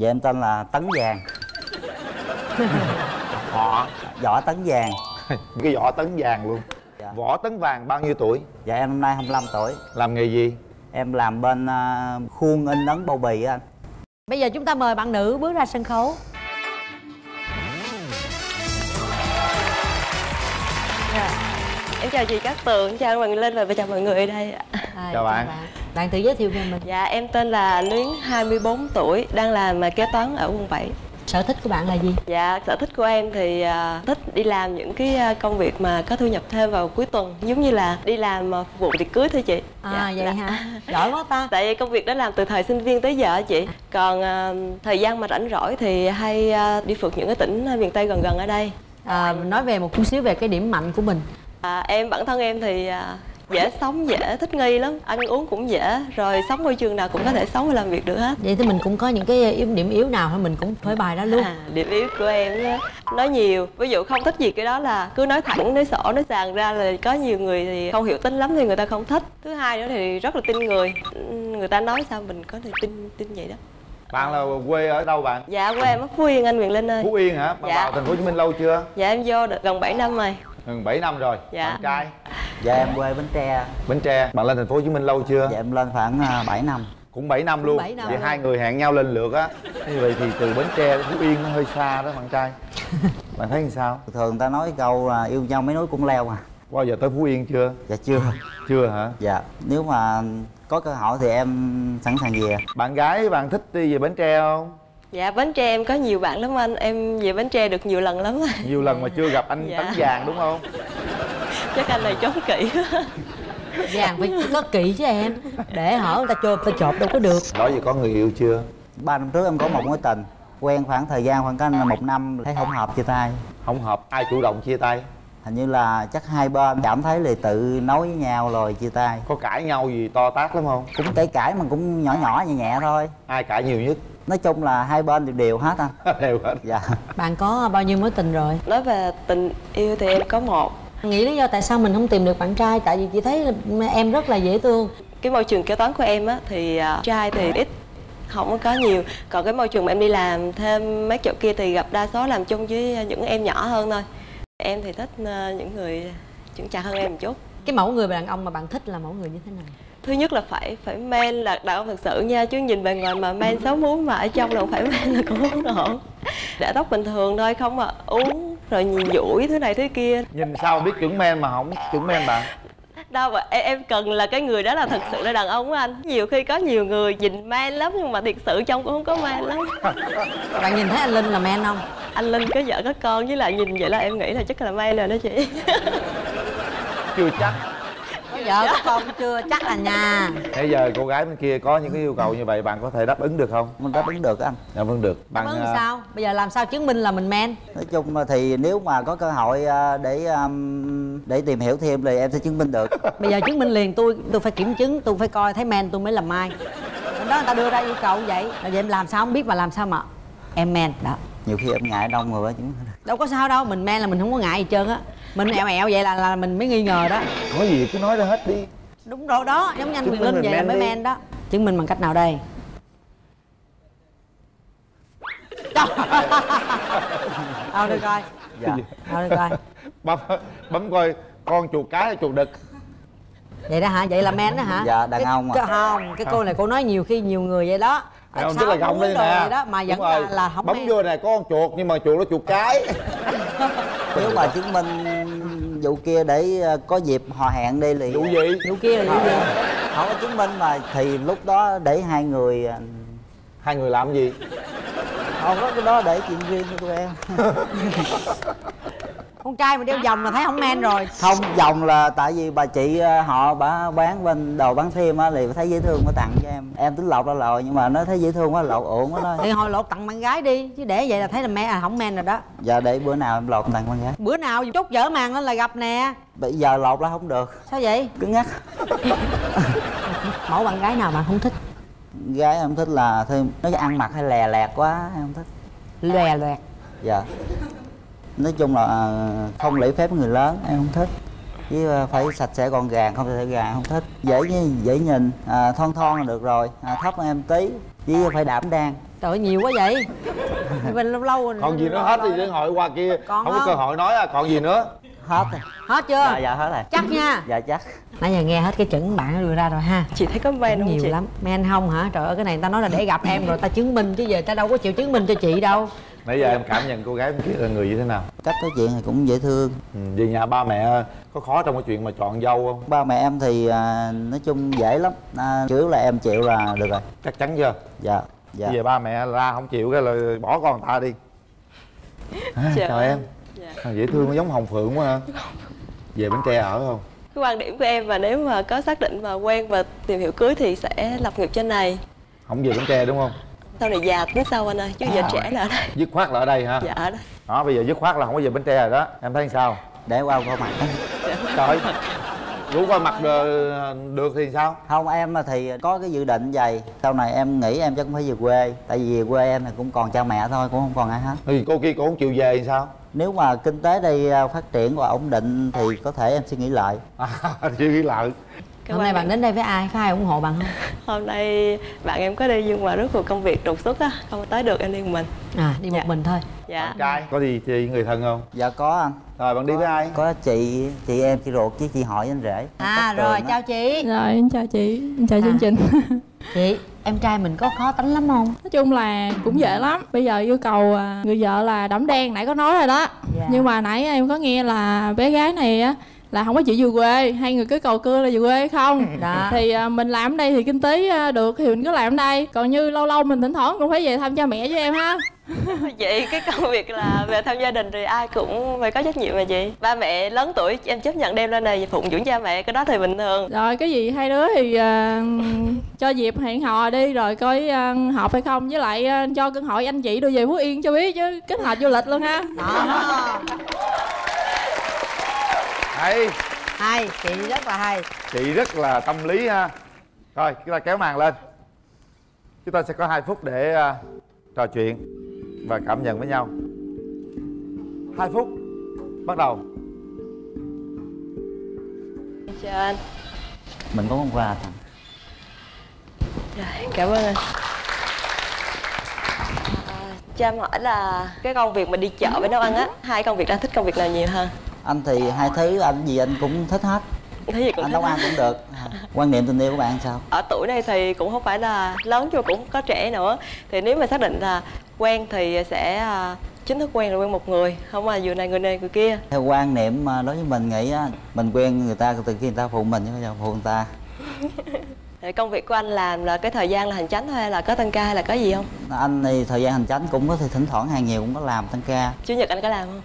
dạ em tên là tấn vàng. Họ. Võ tấn vàng. Cái võ tấn vàng luôn. Dạ. võ tấn vàng bao nhiêu tuổi? Dạ em năm nay 25 tuổi. Làm nghề gì? Em làm bên à, khuôn in ấn bao bì á anh. Bây giờ chúng ta mời bạn nữ bước ra sân khấu. Dạ. Em chào chị Cát Tường, chào anh Hoàng Linh và chào mọi người ở đây ạ. à, Chào bạn. bạn tự giới thiệu về mình. Dạ, em tên là Luyến, 24 tuổi, đang làm kế toán ở quận 7. sở thích của bạn là gì? Dạ, sở thích của em thì à, thích đi làm những cái à, công việc mà có thu nhập thêm vào cuối tuần Giống như là đi làm à, phục vụ tiệc cưới thôi chị. À Dạ, vậy dạ. hả? Giỏi quá ta. Tại vì công việc đó làm từ thời sinh viên tới giờ chị. Còn à, thời gian mà rảnh rỗi thì hay à, đi phượt những cái tỉnh miền Tây gần gần ở đây. À, nói về một chút xíu về cái điểm mạnh của mình. À, em bản thân em thì à, dễ sống dễ thích nghi lắm. Ăn uống cũng dễ rồi sống môi trường nào cũng có thể sống và làm việc được hết. Vậy thì mình cũng có những cái yếu điểm yếu nào thôi mình cũng phơi bài ra luôn. À, điểm yếu của em á, nói nhiều. Ví dụ không thích gì cái đó là cứ nói thẳng nói sổ nói sàng ra là có nhiều người thì không hiểu tính lắm thì người ta không thích. Thứ hai nữa thì rất là tin người. Người ta nói sao mình có thể tin tin vậy đó. Bạn là quê ở đâu bạn? Dạ quê em ở phú yên anh quyền linh ơi. Phú yên hả? Bạn Dạ. vào thành phố hồ chí minh lâu chưa? Dạ em vô được gần 7 năm rồi gần 7 năm rồi. Dạ. bạn trai? Dạ em quê bến tre. Bến tre. Bạn lên thành phố hồ chí minh lâu chưa? Dạ em lên khoảng à, 7 năm. Cũng 7 năm luôn. Bảy năm vậy luôn. hai người hẹn nhau lên lượt á. Như vậy thì từ bến tre đến phú yên nó hơi xa đó bạn trai. Bạn thấy làm sao? Thường người ta nói câu là yêu nhau mấy núi cũng leo mà bao giờ tới phú yên chưa? Dạ chưa. Chưa hả? Dạ. Nếu mà có cơ hội thì em sẵn sàng về. Bạn gái bạn thích đi về bến tre không dạ bến tre em có nhiều bạn lắm anh. Em về bến tre được nhiều lần lắm. Nhiều lần mà chưa gặp anh Dạ. tấn vàng đúng không? Chắc anh này trốn kỹ. Vàng phải có kỹ chứ em. Để hở người ta chộp ta chộp đâu có được. Đó giờ có người yêu chưa? Ba năm trước em có một mối tình. Quen khoảng thời gian khoảng cách một năm thấy không hợp chia tay. Không hợp ai chủ động chia tay? Hình như là chắc hai bên cảm thấy là tự nói với nhau rồi chia tay. Có cãi nhau gì to tát lắm không? Cũng cãi cãi mà cũng nhỏ nhỏ nhẹ nhẹ thôi. Ai cãi nhiều nhất nói chung là hai bên đều đều hết anh. Đều hết. Dạ. Bạn có bao nhiêu mối tình rồi? Nói về tình yêu thì em có một. Nghĩ lý do tại sao mình không tìm được bạn trai tại vì chị thấy em rất là dễ thương. Cái môi trường kế toán của em á thì à, trai thì ít không có nhiều. Còn cái môi trường mà em đi làm thêm mấy chỗ kia thì gặp đa số làm chung với những em nhỏ hơn thôi. Em thì thích à, những người trưởng chạc hơn em một chút. Cái mẫu người đàn ông mà bạn thích là mẫu người như thế nào thứ nhất là phải phải men là đàn ông thật sự nha chứ nhìn bề ngoài mà men xấu muốn mà ở trong là không phải men là cũng không ổn để tóc bình thường thôi không mà uống rồi nhìn dũi thứ này thứ kia. Nhìn sao biết chuẩn men mà không chuẩn men bạn đâu mà em, em cần là cái người đó là thật sự là đàn ông á anh. Nhiều khi có nhiều người nhìn man lắm nhưng mà thiệt sự trong cũng không có man lắm. Bạn nhìn thấy anh linh là men không? Anh linh có vợ có con với lại nhìn vậy là em nghĩ là chắc là man rồi đó chị. Chưa chắc vợ có con chưa? Chắc là nhà. Bây giờ cô gái bên kia có những cái yêu cầu như vậy bạn có thể đáp ứng được không? Mình đáp ứng được anh. Đáp ứng được. Đáp bạn ứng à, sao? Bây giờ làm sao chứng minh là mình men? Nói chung là thì nếu mà có cơ hội à, để um, để tìm hiểu thêm thì em sẽ chứng minh được. Bây giờ chứng minh liền tôi tôi phải kiểm chứng tôi phải coi thấy men tôi mới làm mai. Đó người ta đưa ra yêu cầu vậy. Là vậy em làm sao? Không biết mà làm sao mà em men. Đó nhiều khi em ngại đông người được đâu có sao đâu mình men là mình không có ngại gì trơn á. Mình ẹo ẹo vậy là là mình mới nghi ngờ đó. Có gì cứ nói ra hết đi. Đúng rồi đó giống như anh quyền linh vậy là men mới đi. men đó. Chứng minh bằng cách nào đây? Đâu đi coi dạ. Đâu đi coi bấm bấm coi con chuột cái hay chuột đực. Vậy đó hả? Vậy là men đó hả? Dạ, đàn cái, ông à. cái, không cái cô này cô nói nhiều khi nhiều người vậy đó Đàn ông Sáu tức là gọng đây nè. đó? Mà vẫn Đúng rồi. là, là không bấm vô này có con chuột nhưng mà chuột nó chuột cái. Nếu mà chứng minh vụ kia để à, có dịp họ hẹn đi thì vụ gì? Vụ kia là vụ gì? không có chứng minh mà thì lúc đó để hai người à, hai người làm gì? không có cái đó để chuyện riêng của tụi em con trai mà đeo vòng là thấy không men rồi. Không vòng là tại vì bà chị à, họ bà bán bên đồ bán thêm á thì thấy dễ thương mới tặng cho em. Em tính lột ra rồi nhưng mà nó thấy dễ thương quá lột uổng quá thôi thì hồi lột tặng bạn gái đi chứ để vậy là thấy là men à không men rồi đó. Giờ để bữa nào em lột tặng con gái. Bữa nào chốt dở màn lên là gặp nè. Bây giờ lột là không được. Sao vậy? Cứng ngắc mẫu bạn gái nào bạn không thích? Gái em thích là thêm nó ăn mặc hay lè lẹt quá em không thích. Lòe loẹt. Dạ nói chung là à, không lễ phép người lớn em không thích. Với ờ, phải sạch sẽ gọn gàng không thể gàng không thích. Dễ dễ nhìn à, thon thon là được rồi. À, thấp hơn em tí với phải đảm đang. Trời ơi, nhiều quá vậy. Mình lâu lâu còn gì nữa hết thì đến hỏi qua kia. Còn không có không? cơ hội nói à còn gì nữa? Hết rồi. Hết chưa? Dạ dạ hết rồi. Chắc nha. Dạ chắc. Nãy giờ nghe hết cái chẩn bạn nó đưa ra rồi ha. Chị thấy có men không nhiều chị? lắm. Men không hả? Trời ơi cái này người ta nói là để gặp em rồi ta chứng minh chứ giờ ta đâu có chịu chứng minh cho chị đâu nãy giờ em cảm nhận cô gái bên kia là người như thế nào? Cách nói chuyện thì cũng dễ thương. Ừ, về nhà ba mẹ có khó trong cái chuyện mà chọn dâu không? Ba mẹ em thì à, nói chung dễ lắm. À, chủ yếu là em chịu là được rồi. Chắc chắn chưa? Dạ dạ. Bây giờ ba mẹ ra không chịu cái là bỏ con người ta đi. À, chào em. Dạ. à, dễ thương giống hồng phượng quá ha về bến tre ở không? Cái quan điểm của em và nếu mà có xác định mà quen và tìm hiểu cưới thì sẽ lập nghiệp trên này. Không về bến tre đúng không sau này già tính sau anh ơi chứ giờ trẻ là ở đây. Dứt khoát là ở đây hả? Dạ ở đây. Đó bây giờ dứt khoát là không có về bến tre rồi đó. Em thấy sao? Để qua qua mặt. Trời rủ qua mặt được, được thì sao? Không em thì có cái dự định vậy. Sau này em nghĩ em chắc cũng phải về quê. Tại vì về quê em thì cũng còn cha mẹ thôi cũng không còn ai hết. Thì cô kia cô không chịu về thì sao? Nếu mà kinh tế đây à, phát triển và ổn định thì có thể em suy nghĩ lại. À, suy nghĩ lại Cái hôm nay bạn đến đây với ai? Có ai ủng hộ bạn không? Hôm nay bạn em có đi nhưng mà rất nhiều công việc đột xuất á không tới được em đi một mình. À đi một Dạ. mình thôi. Dạ. Bạn trai có gì chị người thân không? Dạ có anh. Rồi bạn đi với ai? Có chị chị em chị ruột với chị hỏi anh rể. À rồi chào chị. Rồi, em chào chị, em chào À. chương trình. Chị em trai mình có khó tính lắm không? Nói chung là cũng dễ lắm. Bây giờ yêu cầu à, người vợ là đẫm đen, nãy có nói rồi đó. Dạ. Nhưng mà nãy em có nghe là bé gái này á là không có chịu về quê hai người cứ cầu cưa là về quê hay không Đó. thì à, mình làm ở đây thì kinh tế à, được thì mình cứ làm ở đây còn như lâu lâu mình thỉnh thoảng cũng phải về thăm cha mẹ với em ha. Vậy cái công việc là về thăm gia đình thì ai cũng phải có trách nhiệm mà chị? Ba mẹ lớn tuổi em chấp nhận đem lên này phụng dưỡng cha mẹ cái đó thì bình thường. Rồi cái gì hai đứa thì à, cho dịp hẹn hò đi rồi coi à, hợp hay không với lại à, cho cơ hội anh chị đưa về phú yên cho biết chứ kết hợp du lịch luôn ha. Đó hay. Hay chị rất là hay. Chị rất là tâm lý ha. Rồi chúng ta kéo màn lên. Chúng ta sẽ có 2 phút để à, trò chuyện và cảm nhận với nhau. 2 phút. Bắt đầu. Chào anh. Mình có món quà tặng Rồi, cảm ơn anh. À, cho em hỏi là cái công việc mà đi chợ với nấu ăn á hai công việc đó thích công việc nào nhiều hơn anh thì hai thứ anh gì anh cũng thích hết. Thế gì cũng anh nấu ăn cũng được. À, quan niệm tình yêu của bạn sao? Ở tuổi này thì cũng không phải là lớn nhưng mà cũng không có trẻ nữa. Thì nếu mà xác định là quen thì sẽ à, chính thức quen rồi quen một người không mà vừa này người này người kia. Theo quan niệm mà đối với mình nghĩ á mình quen người ta từ khi người ta phụ mình chứ không phải là phụ người ta. Thì công việc của anh làm là cái thời gian là hành chánh thôi hay là có tăng ca hay là có gì không? Anh thì thời gian hành chánh cũng có thể thỉnh thoảng hàng nhiều cũng có làm tăng ca. Chủ nhật anh có làm không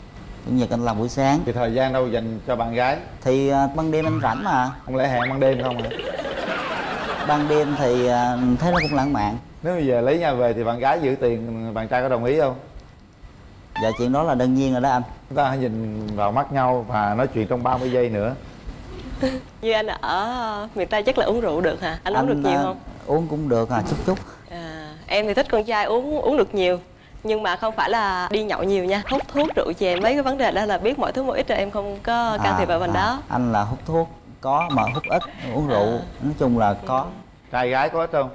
chủ nhật anh làm buổi sáng. Thì thời gian đâu dành cho bạn gái? Thì à, ban đêm anh rảnh mà. Không lẽ hẹn ban đêm không hả ban đêm thì à, thấy nó cũng lãng mạn. Nếu bây giờ lấy nhau về thì bạn gái giữ tiền bạn trai có đồng ý không? Dạ chuyện đó là đương nhiên rồi đó anh. Chúng ta hãy nhìn vào mắt nhau và nói chuyện trong 30 giây nữa. Như anh ở miền tây chắc là uống rượu được hả? Anh, uống được nhiều à, không? uống cũng được à chút chút. À, em thì thích con trai uống uống được nhiều nhưng mà không phải là đi nhậu nhiều nha hút thuốc rượu chè mấy cái vấn đề đó là biết mọi thứ một ít rồi em không có can thiệp vào phần à, đó. anh là hút thuốc có mà hút ít uống rượu nói chung là có. Trai gái có ít không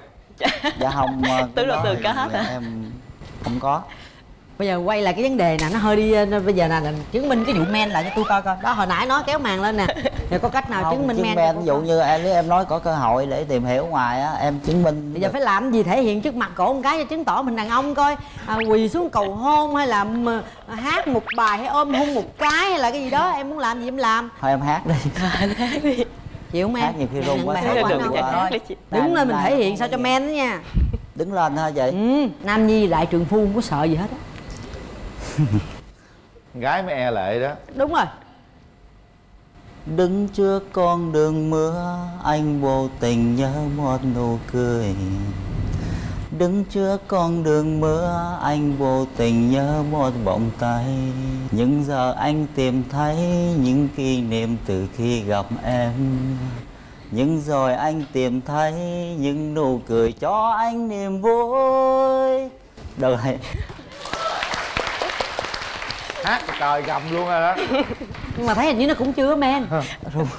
dạ không à, Tứ là đó từ thì có hết hả? em không có bây giờ quay lại cái vấn đề nè nó hơi đi ờ, bây giờ là là chứng minh cái vụ men lại cho tôi coi coi. Đó hồi nãy nói kéo màn lên nè. Rồi có cách nào không, chứng minh men, men ví dụ như em nếu em nói có cơ hội để tìm hiểu ngoài á em chứng minh bây giờ phải làm gì thể hiện trước mặt cổ một cái cho chứng tỏ mình đàn ông coi. À, quỳ xuống cầu hôn hay là hát một bài hay ôm hôn một cái hay là cái gì đó em muốn làm gì em làm. Thôi em hát đi. Chịu không em? Hát nhiều khi run quá, hát hát được Hát chị. đứng lên mình thể hiện sao cho men đó nha. Đứng lên thôi vậy ừ nam nhi đại trường phu không có sợ gì hết á gái mới e lệ đó. Đúng rồi. Đứng trước con đường mưa anh vô tình nhớ một nụ cười. Đứng trước con đường mưa anh vô tình nhớ một vòng tay. Nhưng giờ anh tìm thấy những kỷ niệm từ khi gặp em. Nhưng rồi anh tìm thấy những nụ cười cho anh niềm vui. Được rồi hát trời gầm luôn rồi đó. Nhưng mà thấy hình như nó cũng chưa men.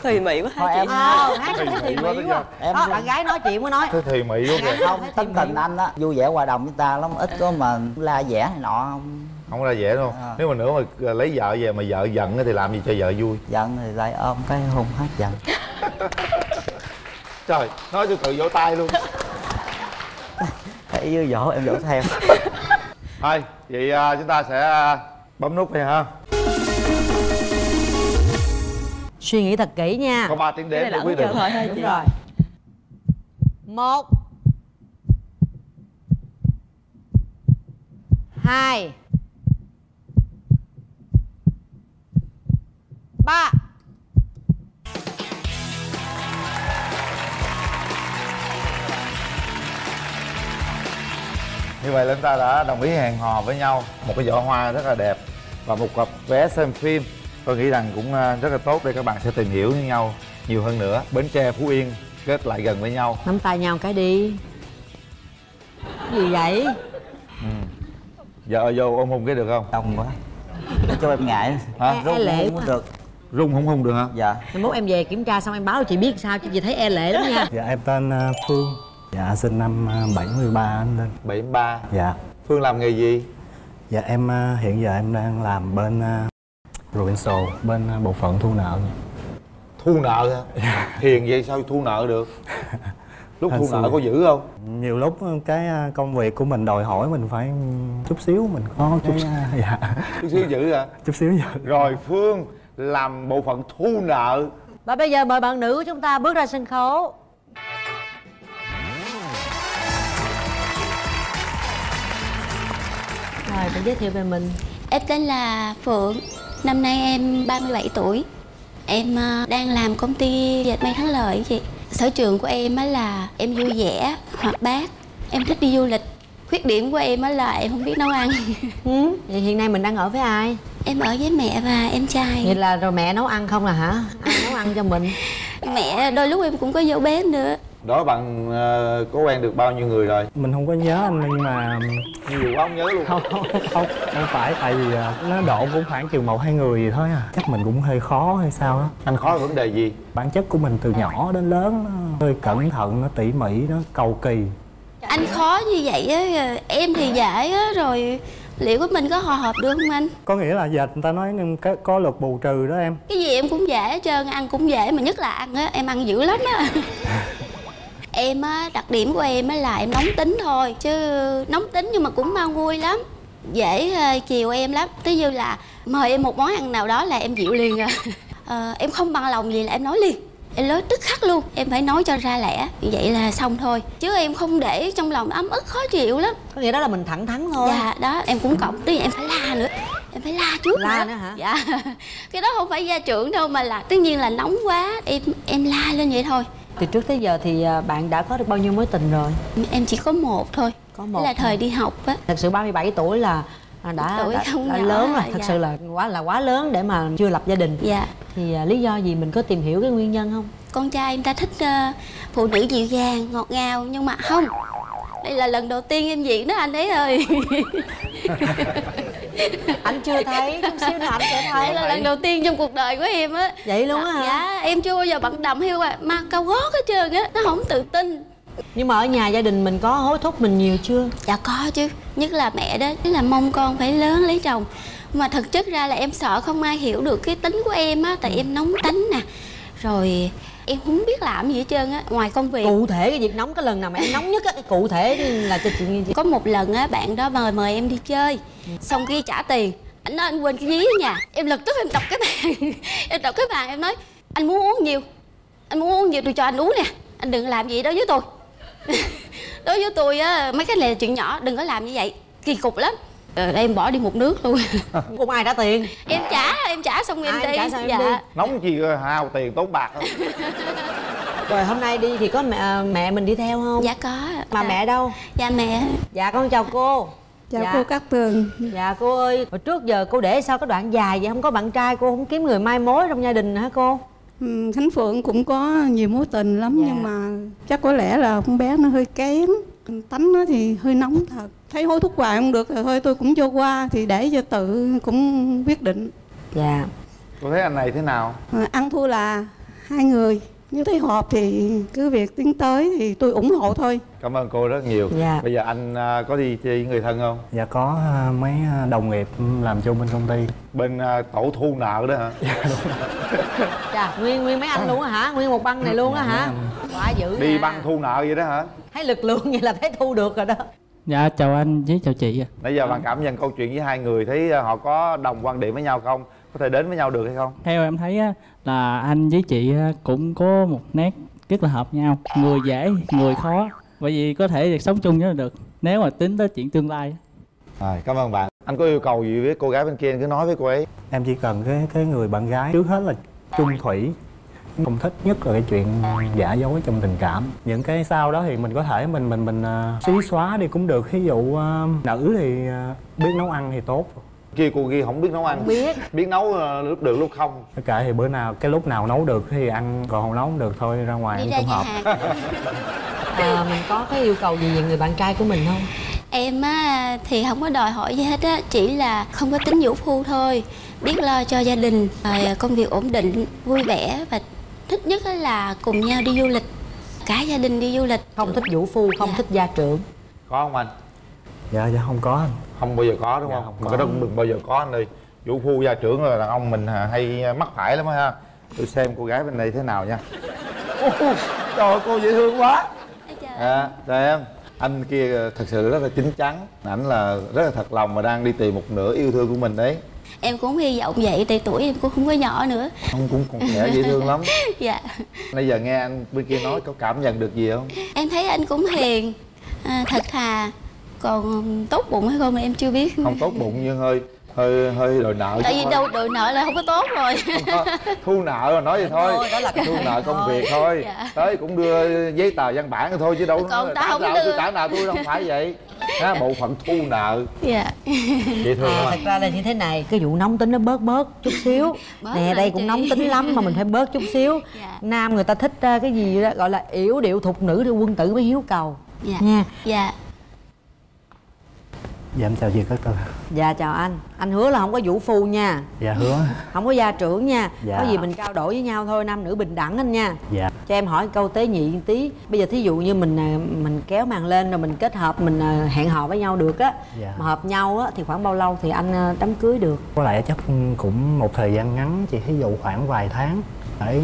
Thùy mị quá Thôi em- ờ hát thì mị quá quá. Em- đó bạn gái nói chuyện mới nói. Thì mỹ quá kìa. không tính tình anh á vui vẻ hòa đồng với ta lắm ít có mà la vẻ này nọ không. Không ra dễ đâu. À. nếu mà nữa mà lấy vợ về mà vợ giận á thì làm gì cho vợ vui? Giận thì lại ôm cái hôn hát giận. Trời nói cho tự vỗ tay luôn. Thấy dỗ em dỗ theo. Thôi vậy à, chúng ta sẽ à, bấm nút này ha suy nghĩ thật kỹ nha. Có 3 tiếng đếm để là quyết định thôi thôi đúng chị rồi. Một hai ba như vậy là chúng ta đã đồng ý hẹn hò với nhau. Một cái giỏ hoa rất là đẹp và một cặp vé xem phim. Tôi nghĩ rằng cũng à, rất là tốt để các bạn sẽ tìm hiểu với nhau nhiều hơn nữa. Bến tre phú yên kết lại gần với nhau. Nắm tay nhau cái đi. Cái gì vậy? Vợ vô ôm hôn cái được không? Đông quá. Cho em ngại. Hả? E- e lệ không được. Rung không hôn được hả? Dạ. Mốt em về kiểm tra xong em báo cho chị biết sao chứ chị thấy e lệ lắm nha. Dạ em tên à, Phương Dạ sinh năm à, 73 anh Linh 73 Dạ. Phương làm nghề gì? Dạ em à, hiện giờ em đang làm bên uh, Provincial Bên à, bộ phận thu nợ. Thu nợ hả? Hiền vậy sao thu nợ được? Lúc thu nợ có giữ không? Nhiều lúc cái à, công việc của mình đòi hỏi mình phải chút xíu Mình có chút Dạ. Chút xíu giữ hả? Chút xíu dạ rồi phương làm bộ phận thu nợ. Và bây giờ mời bạn nữ của chúng ta bước ra sân khấu rồi tự giới thiệu về mình Em tên là Phượng, năm nay em 37 tuổi. Em ờ, đang làm công ty dệt may thắng lợi chị. Sở trường của em á là em vui vẻ, hoạt bát. Em thích đi du lịch. Khuyết điểm của em á là em không biết nấu ăn. ừ. vậy hiện nay mình đang ở với ai em ở với mẹ và em vậy trai. là rồi mẹ nấu ăn không là hả ai nấu ăn cho mình Mẹ đôi lúc em cũng có dấu bếp nữa. Đó bạn ờ, có quen được bao nhiêu người rồi? Mình không có nhớ anh nhưng mà nhiều quá không nhớ luôn. Không, không, không, không phải tại vì à, nó độ cũng khoảng chừng một hai người gì thôi à. Chắc mình cũng hơi khó hay sao á. Anh khó vấn đề gì? Bản chất của mình từ nhỏ đến lớn nó hơi cẩn thận, nó tỉ mỉ, nó cầu kỳ. Anh khó như vậy á, em thì dễ á, rồi liệu của mình có hòa hợp được không anh? Có nghĩa là giờ người ta nói nhưng có, có luật bù trừ đó em. Cái gì em cũng dễ hết trơn ăn cũng dễ mà nhất là ăn á em ăn dữ lắm á em á đặc điểm của em á là em nóng tính thôi chứ nóng tính nhưng mà cũng mau vui lắm dễ ờ, chiều em lắm. Ví như là mời em một món ăn nào đó là em chịu liền à. Ờ, em không bằng lòng gì là em nói liền. Em nói tức khắc luôn em phải nói cho ra lẽ. Như vậy là xong thôi. Chứ em không để trong lòng ấm ức khó chịu lắm. Có nghĩa đó là mình thẳng thắn thôi. Dạ đó em cũng cộng tức em phải la nữa. Em phải la trước La nữa hả? dạ. Cái đó không phải gia trưởng đâu mà là tất nhiên là nóng quá em em la lên vậy thôi từ trước tới giờ thì à, bạn đã có được bao nhiêu mối tình rồi? Em chỉ có một thôi. Có một là thôi. thời đi học á. Thật sự 37 tuổi là à, đã, Tuổi đã, không đã nhỏ lớn rồi thật dạ. sự là quá là quá lớn để mà chưa lập gia đình. Dạ. Thì à, lý do gì mình có tìm hiểu cái nguyên nhân không? Con trai em ta thích ờ, phụ nữ dịu dàng ngọt ngào nhưng mà không. Đây là lần đầu tiên em diễn đó anh ấy ơi anh chưa thấy chút xíu nữa anh sẽ thấy. đây là lần đầu tiên trong cuộc đời của em á. Vậy luôn á hả? Dạ em chưa bao giờ bận đầm à mà cao gót hết trơn á nó không tự tin. Nhưng mà ở nhà gia đình mình có hối thúc mình nhiều chưa? Dạ có chứ Nhất là mẹ đó Tức là mong con phải lớn lấy chồng. Mà thực chất ra là em sợ không ai hiểu được cái tính của em á Tại em nóng tánh nè Rồi em không biết làm gì hết trơn á. Ngoài công việc cụ thể cái việc nóng cái lần nào mà em nóng nhất á cái cụ thể là cho chị nghe Có một lần á bạn đó mời mời em đi chơi. Xong kia trả tiền Anh nói anh quên cái ví ở nhà Em lập tức em đập cái bàn. Em đập cái bàn em nói Anh muốn uống nhiều. Anh muốn uống nhiều tôi cho anh uống nè. Anh đừng làm gì đó với tôi. Đối với tôi á mấy cái này là chuyện nhỏ Đừng có làm như vậy. Kỳ cục lắm Rồi em bỏ đi một nước luôn. Không ai trả tiền? Em trả em trả xong em đi trả xong em dạ. đi. nóng chi rồi, hao tiền tốn bạc rồi hôm nay đi thì có mẹ à, mẹ mình đi theo không? Dạ có. Mà dạ. mẹ đâu? Dạ mẹ. Dạ con chào cô. Chào Dạ. cô Cát Tường. Dạ cô ơi hồi trước giờ cô để sao cái đoạn dài vậy? Không có bạn trai cô không kiếm người mai mối trong gia đình hả cô? Ừm, Khánh Phượng cũng có nhiều mối tình lắm Dạ. Nhưng mà chắc có lẽ là con bé nó hơi kén tánh nó thì hơi nóng thật. Thấy hối thúc hoài không được rồi thôi tôi cũng cho qua thì để cho tự cũng quyết định. Dạ. Cô thấy anh này thế nào? À, ăn thua là hai người nếu thấy hợp thì cứ việc tiến tới thì tôi ủng hộ thôi cảm ơn cô rất nhiều Dạ. bây giờ anh à, có đi chơi với người thân không dạ có à, mấy à, đồng nghiệp làm chung bên công ty bên tổ thu nợ đó hả Chà, nguyên nguyên mấy anh luôn á hả? Nguyên một băng này luôn á Dạ, hả? Quá dữ đi nha. băng thu nợ vậy đó hả Thấy lực lượng vậy là thấy thu được rồi đó. Dạ chào anh với chào chị ạ. nãy giờ bạn cảm nhận câu chuyện với hai người thấy họ có đồng quan điểm với nhau không có thể đến với nhau được hay không Theo em thấy á, là anh với chị á, cũng có một nét rất là hợp nhau. Người dễ, người khó. Bởi vì có thể sống chung với nhau được. Nếu mà tính tới chuyện tương lai. rồi cảm ơn bạn anh có yêu cầu gì với cô gái bên kia anh cứ nói với cô ấy em chỉ cần cái cái người bạn gái trước hết là chung thủy không thích nhất là cái chuyện giả dối trong tình cảm những cái sau đó thì mình có thể mình mình mình uh, xí xóa đi cũng được ví dụ uh, nữ thì uh, biết nấu ăn thì tốt kia cô kia không biết nấu ăn. Không biết. biết nấu à, lúc được lúc không. Tất cả thì bữa nào cái lúc nào nấu được thì ăn còn không nấu không được thôi ra ngoài đi ăn ra cũng nhà hợp. À, mình có cái yêu cầu gì về người bạn trai của mình không? em á thì không có đòi hỏi gì hết á chỉ là không có tính vũ phu thôi. Biết lo cho gia đình rồi công việc ổn định vui vẻ và thích nhất á là cùng nhau đi du lịch. Cả gia đình đi du lịch. Không thích vũ phu, không Dạ. thích gia trưởng. có không anh? Dạ dạ không có anh không bao giờ có đúng Dạ, không, không mà có. cái đó cũng đừng bao giờ có anh ơi. Vũ phu gia trưởng là đàn ông mình hay mắc phải lắm á ha. Tôi xem cô gái bên đây thế nào nha. Trời ơi, cô dễ thương quá. À, rồi em. Anh kia thật sự rất là chín chắn. Ảnh là rất là thật lòng và đang đi tìm một nửa yêu thương của mình đấy. Em cũng hy vọng vậy tại tuổi em cũng không có nhỏ nữa. Ông cũng còn trẻ dễ thương lắm. Dạ. Bây giờ nghe anh bên kia nói có cảm nhận được gì không? Em thấy anh cũng hiền. À, thật thà còn tốt bụng hay không thì em chưa biết không tốt bụng nhưng hơi hơi hơi đòi nợ tại vì đâu đội nợ là không có tốt rồi thu nợ mà nói vậy thôi đó là thu nợ công thôi. việc thôi Dạ. tới cũng đưa giấy tờ văn bản thôi chứ đâu có Còn là tao không nợ đưa. tôi trả nợ tôi đâu phải vậy ha bộ phận thu nợ dạ dễ thương À, thật ra là như thế này, cái vụ nóng tính nó bớt bớt chút xíu. Bớt Nè đây cũng chị. nóng tính lắm mà mình phải bớt chút xíu. Dạ. Nam người ta thích ờ, cái gì đó gọi là yểu điệu thục nữ thì quân tử mới hiếu cầu. dạ Nha. dạ dạ em chào chị các tư Dạ chào anh. Anh hứa là không có vũ phu nha. dạ hứa. Không có gia trưởng nha. Dạ. Có gì mình trao đổi với nhau thôi, nam nữ bình đẳng anh nha. dạ. Cho em hỏi câu tế nhị tí. Bây giờ thí dụ như mình à, mình kéo màn lên rồi mình kết hợp mình à, hẹn hò với nhau được á Dạ. mà hợp nhau á thì khoảng bao lâu thì anh à, đám cưới được? Có lẽ chắc cũng một thời gian ngắn chị ví dụ khoảng vài tháng. Để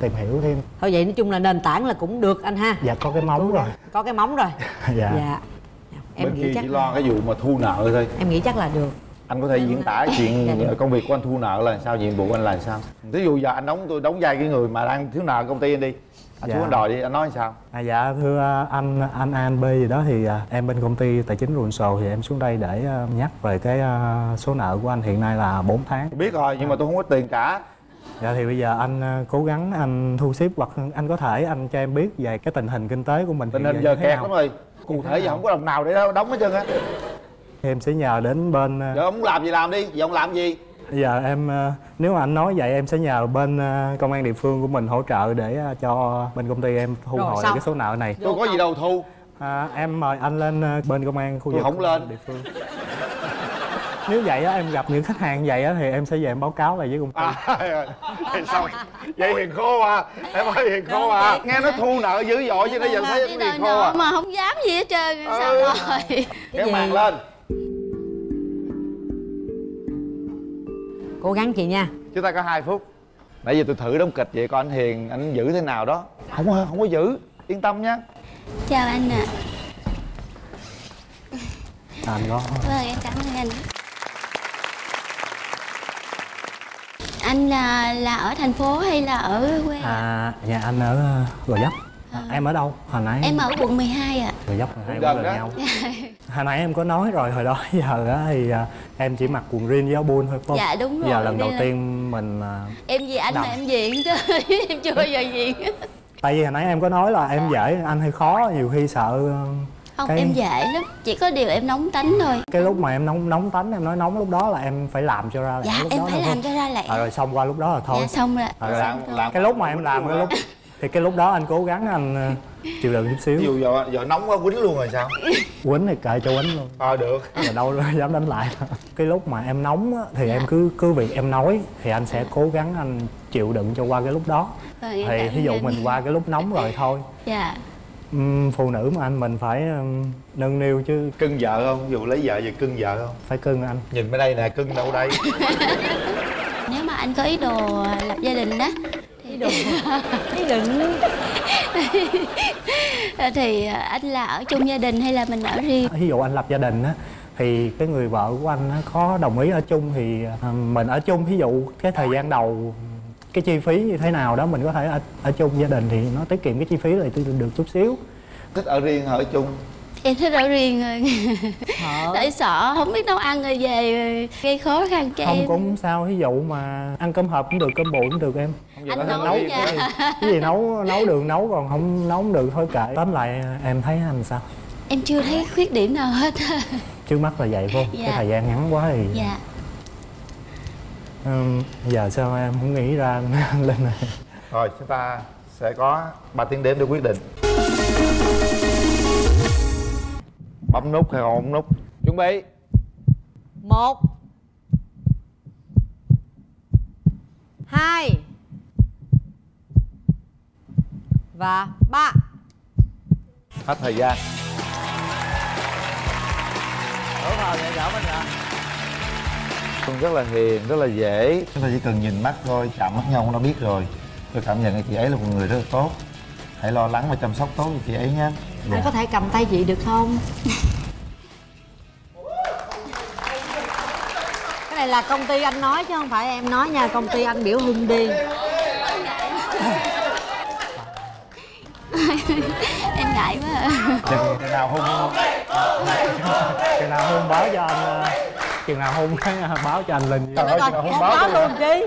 tìm hiểu thêm. Thôi vậy nói chung là nền tảng là cũng được anh ha. Dạ có cái móng rồi. Có cái móng rồi. Dạ. Dạ em bên nghĩ kia chắc chỉ lo cái vụ mà thu nợ thôi em nghĩ chắc là được anh có thể diễn tả Dạ chuyện được. công việc của anh thu nợ là sao nhiệm vụ của anh là sao ví dụ giờ anh đóng tôi đóng vai cái người mà đang thiếu nợ công ty anh đi anh Dạ. xuống anh đòi đi anh nói sao À, dạ thưa à, anh anh An B gì đó thì à, em bên công ty tài chính Runsol thì em xuống đây để à, nhắc về cái số nợ của anh hiện nay là 4 tháng. tôi biết rồi nhưng mà tôi không có tiền trả Dạ thì bây giờ anh cố gắng anh thu xếp hoặc anh có thể anh cho em biết về cái tình hình kinh tế của mình tình hình giờ kẹt nào. lắm rồi cụ thể giờ không có đồng nào để đóng hết trơn á em sẽ nhờ đến bên à, giờ ông làm gì làm đi giờ ông làm gì bây giờ em à, nếu mà anh nói vậy em sẽ nhờ bên à, công an địa phương của mình hỗ trợ để cho bên công ty em thu Rồi, hồi xong. cái số nợ này. tôi có gì đâu thu À, em mời anh lên bên công an khu Tôi vực không lên. địa phương. Nếu vậy á em gặp những khách hàng vậy á thì em sẽ về em báo cáo lại với công ty. à rồi xong vậy hiền khô à. Em ơi hiền khô à. nghe nó thu nợ dữ dội chứ nó giờ thấy hiền khô nợ à? mà không dám gì hết trơn sao Ừ. rồi kéo màn lên. Cố gắng chị nha. Chúng ta có 2 phút. Nãy giờ tôi thử đóng kịch vậy coi anh hiền anh giữ thế nào đó. Không có không có giữ. Yên tâm nhé chào anh ạ. Anh có vâng em cảm ơn anh anh là là ở thành phố hay là ở quê ạ? à nhà anh ở ờ, gò dấp à, em ở đâu? Hồi nãy em ở quận 12 ạ. Gò dấp hai Gần nhau. Hồi nãy em có nói rồi hồi đó giờ á thì à, em chỉ mặc quần jean với áo buôn thôi không? Dạ, đúng giờ rồi, lần đầu là- tiên mình à, em vì anh Đầm. mà em diện chứ em chưa bao giờ diện. Tại vì hồi nãy em có nói là em dễ anh hơi khó nhiều khi sợ ờ, không Cái- em dễ lắm. Chỉ có điều em nóng tánh thôi. Cái lúc mà em nóng nóng tánh em nói nóng lúc đó là em phải làm cho ra lẽ dạ lúc em đó phải thôi. làm cho ra lẽ à, rồi xong qua lúc đó là thôi. Dạ xong rồi À, rồi xong rồi. cái lúc mà em làm cái lúc thì cái lúc đó anh cố gắng anh ờ, chịu đựng chút xíu. Ví dụ vợ, vợ nóng quá quýnh luôn rồi sao? Quýnh thì kệ cho quýnh luôn. Ờ được. Mà đâu dám đánh lại cái lúc mà em nóng á, thì em cứ cứ việc em nói thì anh sẽ cố gắng anh chịu đựng cho qua cái lúc đó. Rồi, em thì thí dụ mình qua cái lúc nóng rồi thôi. Dạ phụ nữ mà anh mình phải nâng niu chứ. Cưng vợ không? Ví dụ lấy vợ giờ cưng vợ không? Phải cưng anh. Nhìn bên đây nè cưng đâu đây? Nếu mà anh có ý đồ lập gia đình đó thì đồ ý định. Thì anh là ở chung gia đình hay là mình ở riêng? Ví dụ anh lập gia đình á thì cái người vợ của anh á, có đồng ý ở chung thì mình ở chung. Ví dụ cái thời gian đầu cái chi phí như thế nào đó mình có thể ở, ở chung gia đình thì nó tiết kiệm cái chi phí lại được chút xíu. Thích ở riêng hay ở chung? Em thích ở riêng rồi tại sợ không biết nấu ăn rồi về gây khó khăn cho không em. cũng sao ví dụ mà ăn cơm hộp cũng được cơm bụi cũng được em. Anh nấu nấu ở nhà cái gì nấu nấu được nấu còn không nấu không được thôi kệ. Tóm lại em thấy anh sao? Em chưa thấy khuyết điểm nào hết. Trước mắt là vậy vô Dạ. cái thời gian ngắn quá thì dạ ừm, giờ sao em không nghĩ ra lên này? Rồi chúng ta sẽ có 3 tiếng đếm để quyết định. Bấm nút hay không bấm nút? Chuẩn bị. Một. Hai. Và ba. Hết thời gian. Thở phào nhẹ nhõm anh ạ Phương rất là hiền, rất là dễ. Chúng ta chỉ cần nhìn mắt thôi, chạm mắt nhau cũng đã biết rồi. Tôi cảm nhận là chị ấy là một người rất là tốt. Hãy lo lắng và chăm sóc tốt cho chị ấy nhé. Anh có thể cầm tay chị được không? Cái này là công ty anh nói chứ không phải em nói nha công ty anh biểu hưng đi. Em ngại quá à. Chừng cái nào hung chừng nào hôn báo cho anh ờ, chừng nào hôn cái báo cho anh linh Trời ơi, chừng nào báo luôn chi